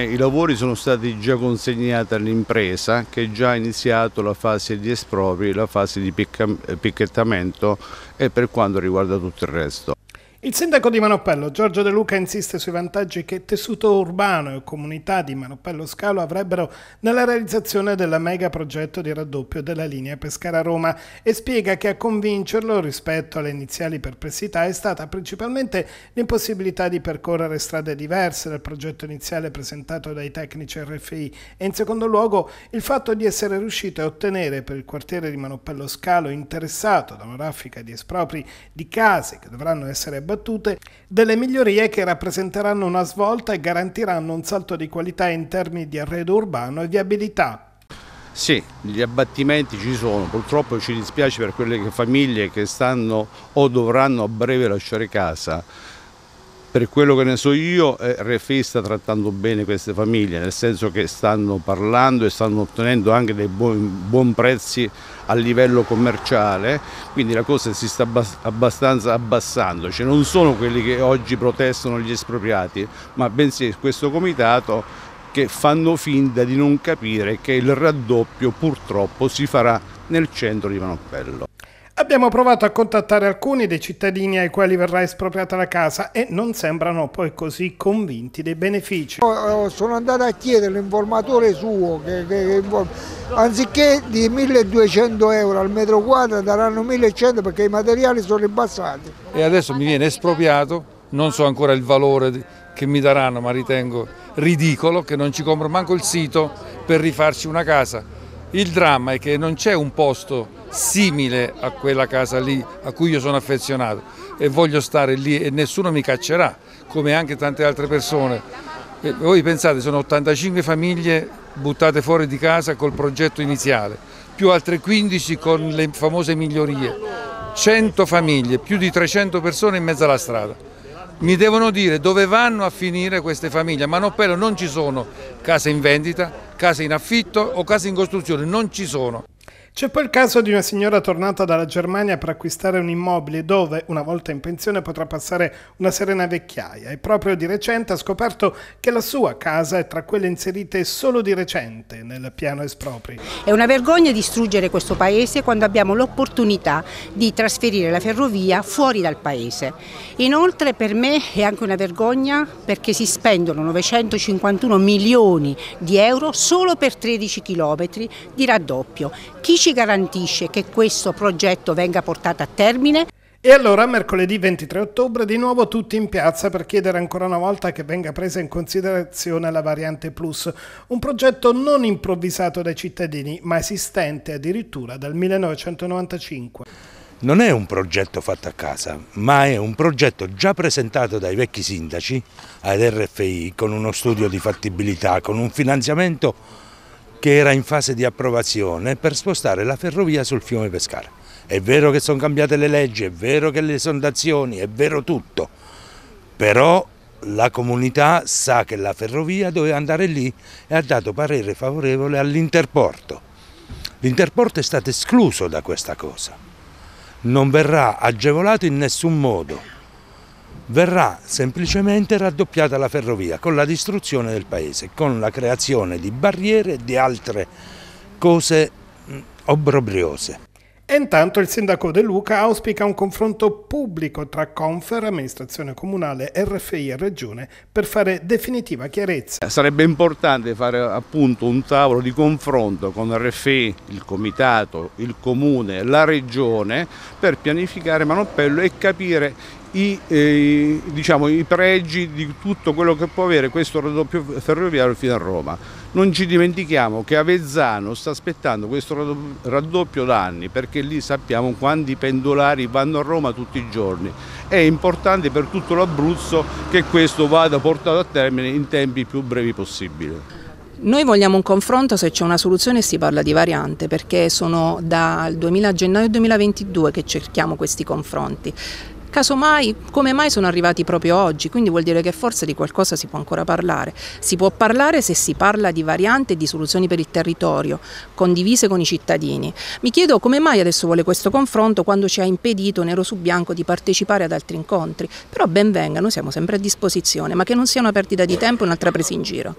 I lavori sono stati già consegnati all'impresa che già ha iniziato la fase di espropri, la fase di picchettamento e per quanto riguarda tutto il resto. Il sindaco di Manoppello, Giorgio De Luca, insiste sui vantaggi che tessuto urbano e comunità di Manoppello Scalo avrebbero nella realizzazione del mega progetto di raddoppio della linea Pescara-Roma e spiega che a convincerlo rispetto alle iniziali perplessità è stata principalmente l'impossibilità di percorrere strade diverse dal progetto iniziale presentato dai tecnici RFI e in secondo luogo il fatto di essere riuscito a ottenere per il quartiere di Manoppello Scalo interessato da una raffica di espropri di case che dovranno essere battute, delle migliorie che rappresenteranno una svolta e garantiranno un salto di qualità in termini di arredo urbano e viabilità. Sì, gli abbattimenti ci sono, purtroppo ci dispiace per quelle famiglie che stanno o dovranno a breve lasciare casa per quello che ne so io, eh, sta trattando bene queste famiglie, nel senso che stanno parlando e stanno ottenendo anche dei buoni, buoni prezzi a livello commerciale, quindi la cosa si sta abbastanza abbassando, cioè non sono quelli che oggi protestano gli espropriati, ma bensì questo comitato che fanno finta di non capire che il raddoppio purtroppo si farà nel centro di Manoppello. Abbiamo provato a contattare alcuni dei cittadini ai quali verrà espropriata la casa e non sembrano poi così convinti dei benefici. Sono andato a chiedere l'informatore suo che, che, che anziché di 1200 euro al metro quadro daranno 1100 perché i materiali sono ribassati. E adesso mi viene espropriato, non so ancora il valore che mi daranno ma ritengo ridicolo che non ci compro manco il sito per rifarci una casa. Il dramma è che non c'è un posto simile a quella casa lì a cui io sono affezionato e voglio stare lì e nessuno mi caccerà, come anche tante altre persone. E voi pensate, sono 85 famiglie buttate fuori di casa col progetto iniziale, più altre 15 con le famose migliorie, 100 famiglie, più di 300 persone in mezzo alla strada. Mi devono dire dove vanno a finire queste famiglie. A Manoppello non ci sono case in vendita, case in affitto o case in costruzione, non ci sono. C'è poi il caso di una signora tornata dalla Germania per acquistare un immobile dove, una volta in pensione, potrà passare una serena vecchiaia e proprio di recente ha scoperto che la sua casa è tra quelle inserite solo di recente nel piano espropri. È una vergogna distruggere questo paese quando abbiamo l'opportunità di trasferire la ferrovia fuori dal paese. Inoltre per me è anche una vergogna perché si spendono 951 milioni di euro solo per 13 chilometri di raddoppio. Chi ci garantisce che questo progetto venga portato a termine? E allora mercoledì 23 ottobre di nuovo tutti in piazza per chiedere ancora una volta che venga presa in considerazione la variante Plus, un progetto non improvvisato dai cittadini ma esistente addirittura dal 1995. Non è un progetto fatto a casa, ma è un progetto già presentato dai vecchi sindaci ad RFI con uno studio di fattibilità, con un finanziamento che era in fase di approvazione per spostare la ferrovia sul fiume Pescara. È vero che sono cambiate le leggi, è vero che le sondazioni, è vero tutto, però la comunità sa che la ferrovia doveva andare lì e ha dato parere favorevole all'Interporto. L'Interporto è stato escluso da questa cosa, non verrà agevolato in nessun modo verrà semplicemente raddoppiata la ferrovia con la distruzione del paese, con la creazione di barriere e di altre cose obbrobriose. Intanto il sindaco De Luca auspica un confronto pubblico tra Confer, amministrazione comunale, RFI e Regione per fare definitiva chiarezza. Sarebbe importante fare appunto un tavolo di confronto con RFI, il comitato, il comune, la regione per pianificare Manoppello e capire i, eh, diciamo, i, pregi di tutto quello che può avere questo raddoppio ferroviario fino a Roma. Non ci dimentichiamo che Avezzano sta aspettando questo raddoppio da anni perché lì sappiamo quanti pendolari vanno a Roma tutti i giorni. È importante per tutto l'Abruzzo che questo vada portato a termine in tempi più brevi possibili. Noi vogliamo un confronto se c'è una soluzione si parla di variante perché sono dal 2000 gennaio 2022 che cerchiamo questi confronti. Casomai, come mai sono arrivati proprio oggi? Quindi vuol dire che forse di qualcosa si può ancora parlare. Si può parlare se si parla di varianti e di soluzioni per il territorio, condivise con i cittadini. Mi chiedo come mai adesso vuole questo confronto quando ci ha impedito nero su bianco di partecipare ad altri incontri. Però ben venga, siamo sempre a disposizione, ma che non sia una perdita di tempo e un'altra presa in giro.